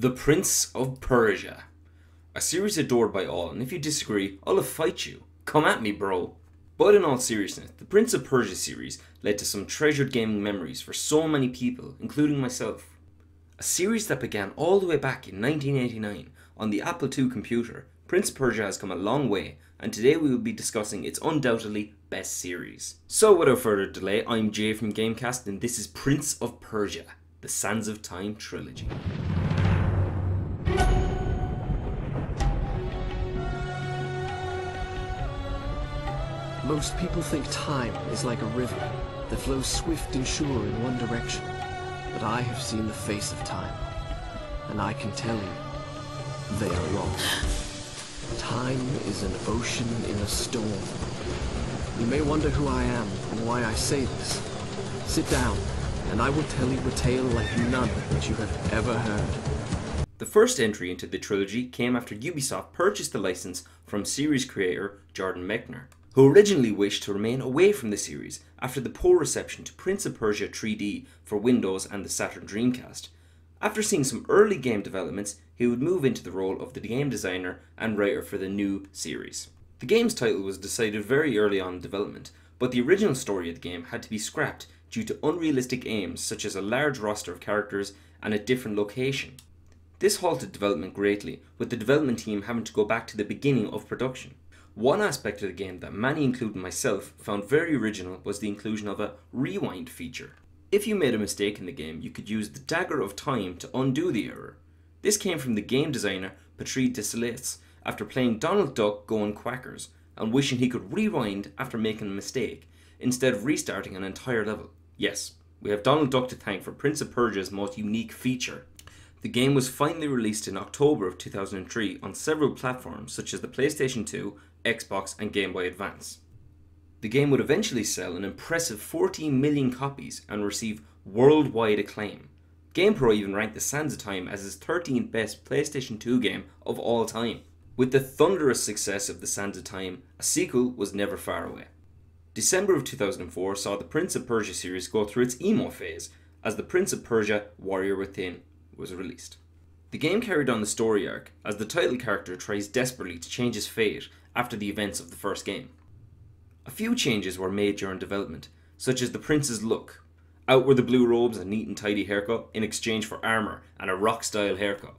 The Prince of Persia. A series adored by all, and if you disagree, I'll fight you. Come at me, bro. But in all seriousness, the Prince of Persia series led to some treasured gaming memories for so many people, including myself. A series that began all the way back in 1989 on the Apple II computer, Prince of Persia has come a long way, and today we will be discussing its undoubtedly best series. So without further delay, I'm Jay from Gamecast, and this is Prince of Persia, the Sands of Time trilogy. Most people think time is like a river that flows swift and sure in one direction. But I have seen the face of time, and I can tell you, they are wrong. Time is an ocean in a storm. You may wonder who I am and why I say this. Sit down, and I will tell you a tale like none that you have ever heard. The first entry into the trilogy came after Ubisoft purchased the license from series creator Jordan Mechner, who originally wished to remain away from the series after the poor reception to Prince of Persia 3D for Windows and the Saturn Dreamcast. After seeing some early game developments, he would move into the role of the game designer and writer for the new series. The game's title was decided very early on in development, but the original story of the game had to be scrapped due to unrealistic aims such as a large roster of characters and a different location. This halted development greatly, with the development team having to go back to the beginning of production. One aspect of the game that many, including myself, found very original was the inclusion of a rewind feature. If you made a mistake in the game, you could use the Dagger of Time to undo the error. This came from the game designer Patrice Désilets after playing Donald Duck going quackers and wishing he could rewind after making a mistake instead of restarting an entire level. Yes, we have Donald Duck to thank for Prince of Persia's most unique feature. The game was finally released in October of 2003 on several platforms such as the PlayStation 2, Xbox, and Game Boy Advance. The game would eventually sell an impressive 14 million copies and receive worldwide acclaim. GamePro even ranked The Sands of Time as its 13th best PlayStation 2 game of all time. With the thunderous success of The Sands of Time, a sequel was never far away. December of 2004 saw the Prince of Persia series go through its emo phase as the Prince of Persia Warrior Within was released. The game carried on the story arc as the title character tries desperately to change his fate after the events of the first game. A few changes were made during development, such as the prince's look. Out were the blue robes and neat and tidy haircut in exchange for armour and a rock style haircut.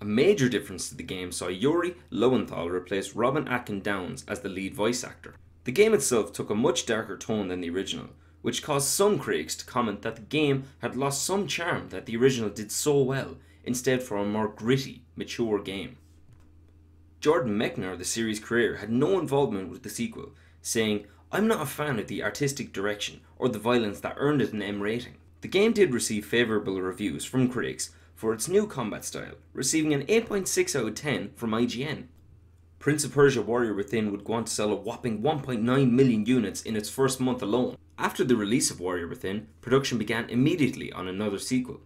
A major difference to the game saw Yuri Lowenthal replace Robin Atkin Downes as the lead voice actor. The game itself took a much darker tone than the original, which caused some critics to comment that the game had lost some charm that the original did so well, instead for a more gritty, mature game. Jordan Mechner, the series creator, had no involvement with the sequel, saying, I'm not a fan of the artistic direction or the violence that earned it an M rating. The game did receive favourable reviews from critics for its new combat style, receiving an 8.6 out of 10 from IGN. Prince of Persia Warrior Within would go on to sell a whopping 1.9 million units in its first month alone. After the release of Warrior Within, production began immediately on another sequel.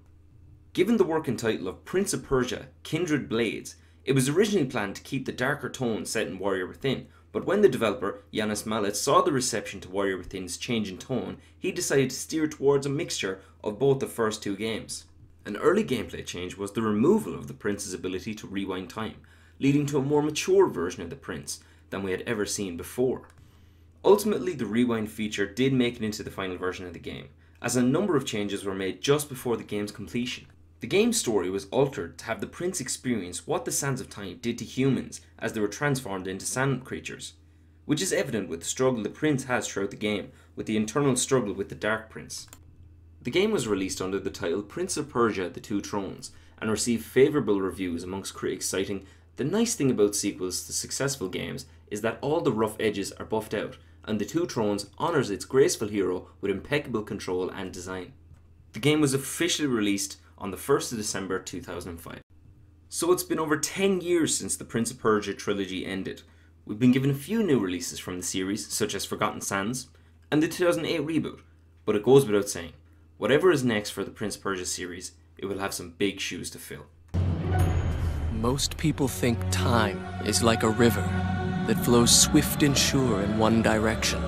Given the working title of Prince of Persia Kindred Blades, it was originally planned to keep the darker tone set in Warrior Within, but when the developer, Yannis Mallat, saw the reception to Warrior Within's change in tone, he decided to steer towards a mixture of both the first two games. An early gameplay change was the removal of the prince's ability to rewind time, leading to a more mature version of the prince than we had ever seen before. Ultimately, the rewind feature did make it into the final version of the game, as a number of changes were made just before the game's completion. The game's story was altered to have the prince experience what the Sands of Time did to humans as they were transformed into sand creatures, which is evident with the struggle the prince has throughout the game with the internal struggle with the Dark Prince. The game was released under the title Prince of Persia The Two Thrones and received favourable reviews amongst critics citing the nice thing about sequels to successful games is that all the rough edges are buffed out and The Two Thrones honours its graceful hero with impeccable control and design. The game was officially released on the 1st of December 2005. So it's been over 10 years since the Prince of Persia trilogy ended. We've been given a few new releases from the series, such as Forgotten Sands and the 2008 reboot, but it goes without saying, whatever is next for the Prince of Persia series, it will have some big shoes to fill. Most people think time is like a river that flows swift and sure in one direction.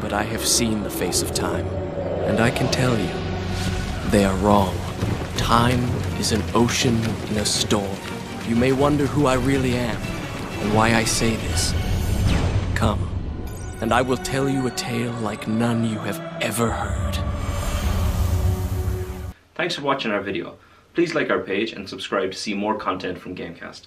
But I have seen the face of time, and I can tell you, they are wrong. Time is an ocean in a storm. You may wonder who I really am and why I say this. Come, and I will tell you a tale like none you have ever heard. Thanks for watching our video. Please like our page and subscribe to see more content from Gamecast.